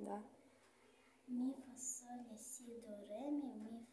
Да. Ми, фа, соль, си, до, ре, ми, ми.